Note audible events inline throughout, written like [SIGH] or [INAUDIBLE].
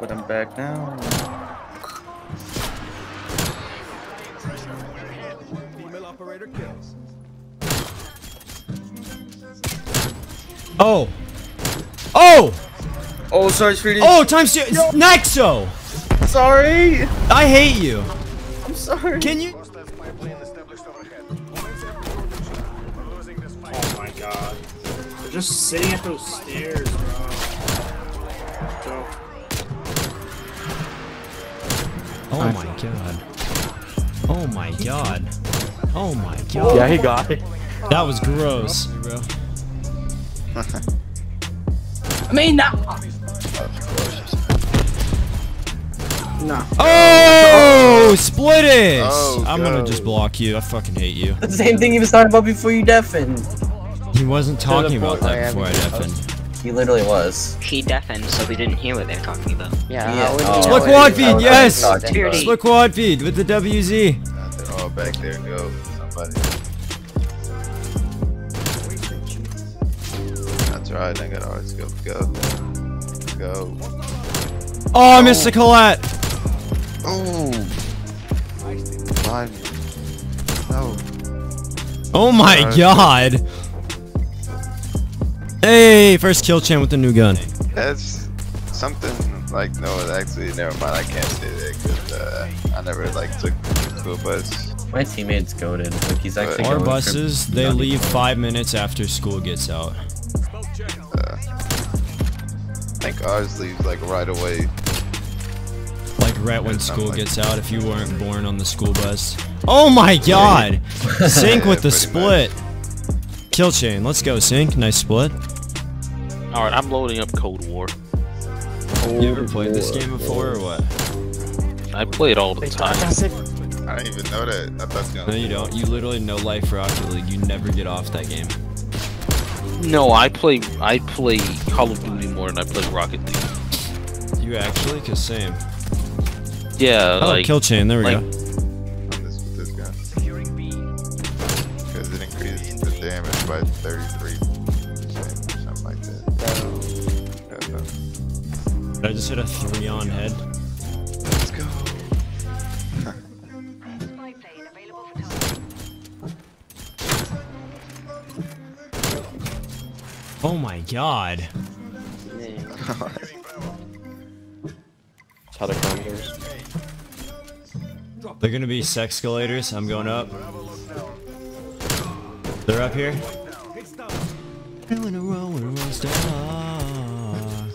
But I'm back now. Oh. Oh! Oh, sorry, sweetie. Oh, times two. Nexo! sorry. I hate you. I'm sorry. Can you? Oh my god. They're just sitting at those stairs, bro. Go. Oh my god. Oh my god. Oh my god. Yeah, he got it. That was gross. I mean, no. No. Oh, split it! Oh, I'm gonna just block you. I fucking hate you. That's the same thing he was talking about before you deafened. He wasn't talking about that before I oh, am- deafened. He literally was. He deafened, so we didn't hear what they were talking about. Yeah. Oh, Split wait, quad I feed, yes! Split quad feed with the WZ. They're all back there. Go, somebody. That's right, nigga. All right, let's go. Go. Go. Oh, I missed the Colette. Oh. Fine. No. Oh my Uh, god. Hey, first kill chain with the new gun. That's something like no. Actually, never mind. I can't say that because uh, I never like took the school bus. My teammate's goaded. Like he's actually. Our going for- buses, they leave five minutes after school gets out. Uh, I think ours leaves like right away. Like right when school like- gets out if you weren't born on the school bus. Oh my god! [LAUGHS] Sync with the pretty split. Kill chain, let's go, Sync. Nice split. Alright, I'm loading up Cold War. You ever played this game before or what? I play it all the time. I didn't even know that. I thought you No, you don't. You literally know Life Rocket League. You never get off that game. No, I play I play Call of Duty more than I play Rocket League. You actually? Cause same. Yeah, Oh, like kill chain. There we like- go. Damage by 33 something like that. Yeah, I just hit a three on head. Let's go. [LAUGHS] Oh my god. That's how the crime goes. They're gonna be sex escalators. I'm going up. They're up here.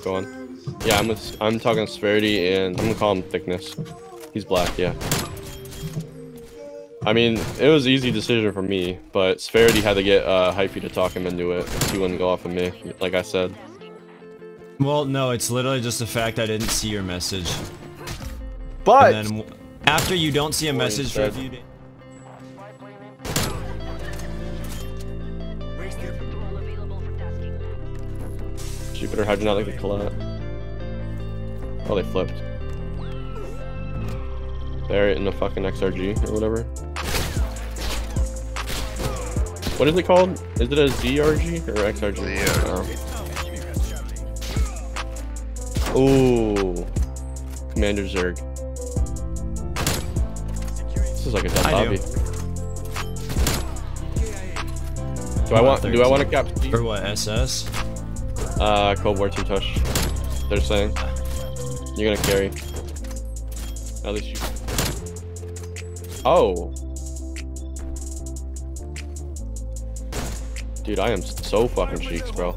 Go on. Yeah, I'm with, I'm talking Spherity and I'm gonna call him thickness. He's black, yeah. I mean, it was an easy decision for me, but Spherity had to get uh, Hypey to talk him into it. He wouldn't go off of me, like I said. Well, no, it's literally just the fact I didn't see your message. But And then after you don't see a message for a few days. Jupiter, how'd you not like the Colette? Oh, they flipped. Bury it in the fucking XRG or whatever. What is it called? Is it a ZRG or XRG? Oh. Ooh. Commander Zerg. This is like a death I do. lobby. Do I want do I want to cap Steve? For what, SS? Uh, Cold War 2 touch. They're saying. You're gonna carry. At least you. Oh. Dude, I am so fucking cheeks, bro.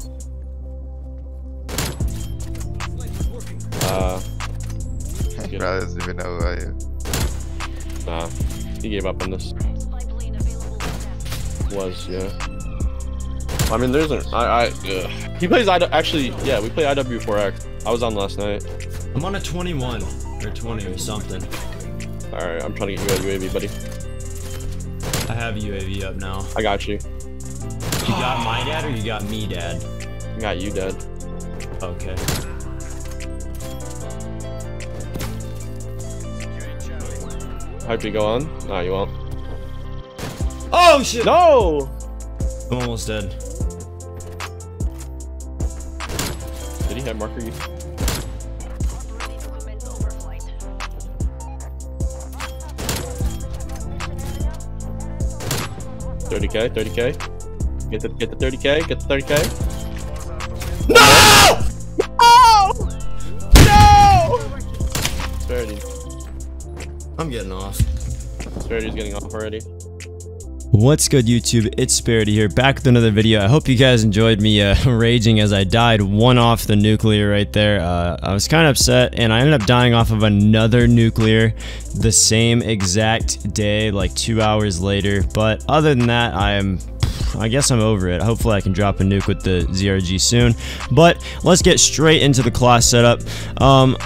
Uh, He probably doesn't even know who I am. nah. He gave up on this. Was, yeah. I mean, there's an. I. I ugh. He plays. I actually, yeah, we play IW4X. I was on last night. I'm on a 21 or 20 or something. Alright, I'm trying to get you a UAV, buddy. I have UAV up now. I got you. You got my dad or you got me dad? I got you dead. Okay. Hope you go on? No, you won't. Oh shit! No! I'm almost dead. Marker you. Thirty k, thirty k. Get the get the thirty k, get the thirty k. No! No! No! 30. I'm getting off. Spherity's getting off already. What's good YouTube? It's Spherity here, back with another video. I hope you guys enjoyed me uh, [LAUGHS] raging as I died one off the nuclear right there. Uh, I was kind of upset and I ended up dying off of another nuclear the same exact day, like two hours later. But other than that, I am I guess I'm over it. Hopefully I can drop a nuke with the ZRG soon. But let's get straight into the class setup. Um,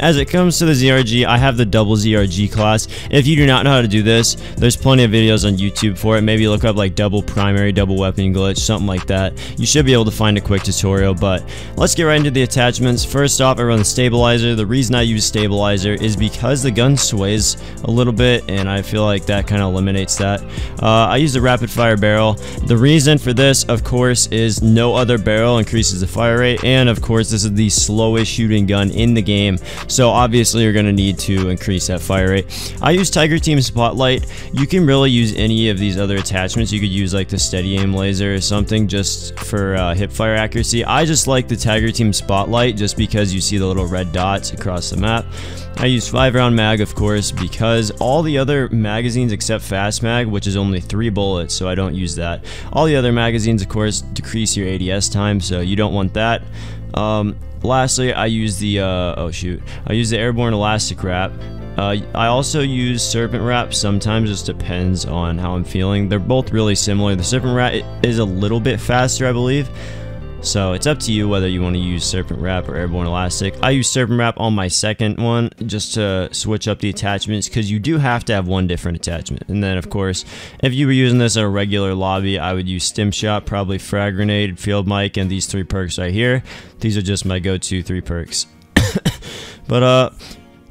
as it comes to the ZRG, I have the double ZRG class. If you do not know how to do this, there's plenty of videos on YouTube for it. Maybe look up like double primary, double weapon glitch, something like that. You should be able to find a quick tutorial, but let's get right into the attachments. First off, I run the stabilizer. The reason I use stabilizer is because the gun sways a little bit, and I feel like that kind of eliminates that. Uh, I use the rapid fire barrel. The reason for this, of course, is no other barrel increases the fire rate, and of course, this is the slowest shooting gun in the game. So obviously you're going to need to increase that fire rate. I use Tiger Team Spotlight. You can really use any of these other attachments. You could use like the steady aim laser or something just for uh, hip fire accuracy. I just like the Tiger Team Spotlight just because you see the little red dots across the map. I use 5 round mag of course because all the other magazines except fast mag which is only 3 bullets so I don't use that. All the other magazines of course decrease your ADS time so you don't want that. Um, lastly, I use the, uh, oh shoot, I use the airborne elastic wrap. Uh, I also use serpent wrap sometimes, just depends on how I'm feeling. They're both really similar. The serpent wrap is a little bit faster, I believe. So it's up to you whether you want to use Serpent Wrap or Airborne Elastic. I use Serpent Wrap on my second one just to switch up the attachments because you do have to have one different attachment. And then of course, if you were using this in a regular lobby, I would use Stim Shot, probably Frag Grenade, Field Mic, and these three perks right here. These are just my go-to three perks. [COUGHS] but uh,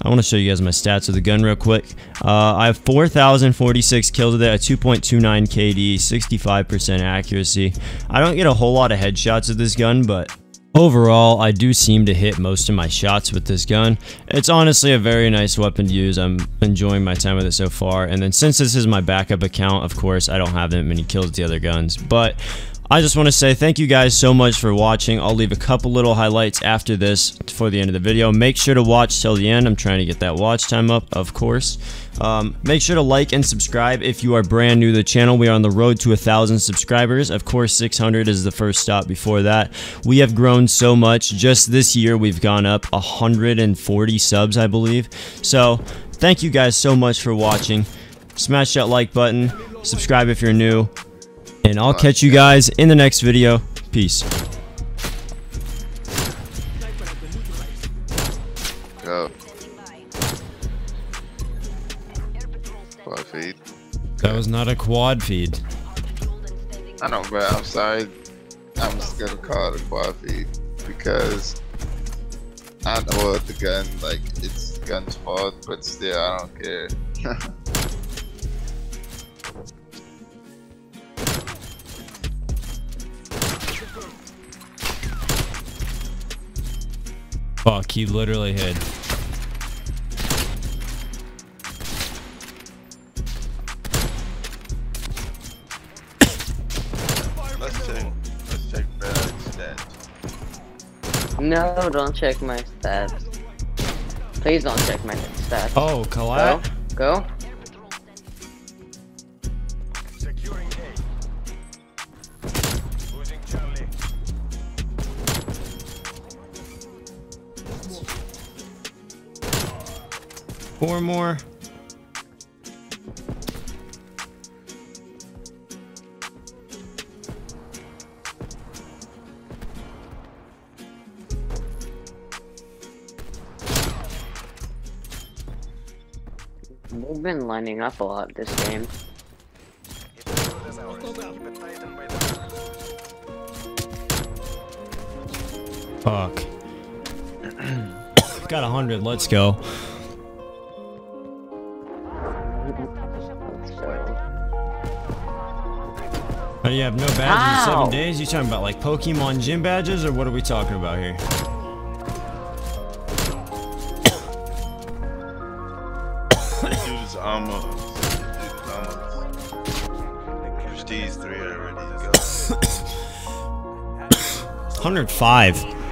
I want to show you guys my stats of the gun real quick. Uh, I have 4,046 kills with it, a 2.29 KD, 65% accuracy. I don't get a whole lot of headshots with this gun, but Overall, I do seem to hit most of my shots with this gun. It's honestly a very nice weapon to use. I'm enjoying my time with it so far. And then since this is my backup account, of course, I don't have that many kills with the other guns. But I just want to say thank you guys so much for watching. I'll leave a couple little highlights after this for the end of the video. Make sure to watch till the end. I'm trying to get that watch time up, of course. Um, make sure to like and subscribe if you are brand new to the channel. We are on the road to a thousand subscribers. Of course, 600 is the first stop before that. We have grown so much. Just this year, we've gone up 140 subs, I believe. So, thank you guys so much for watching. Smash that like button. Subscribe if you're new. And I'll catch you guys in the next video. Peace. Go. Quad feed. That was not a quad feed. I know, bro. I'm sorry. I'm just gonna call it a quad feed because I know what the gun like. It's gun's fault, but still, I don't care. [LAUGHS] Fuck, he literally hid. let's check. Let's check the stats. No, don't check my stats. Please don't check my stats. Oh, Go. Go. Four more. We've been lining up a lot this game. Fuck. [CLEARS THROAT] Got a hundred, let's go. Oh, you have no badges in seven days? You talking about like Pokemon gym badges or what are we talking about here? Dude's almost. Dude's almost. these three already. [COUGHS] Go. 105.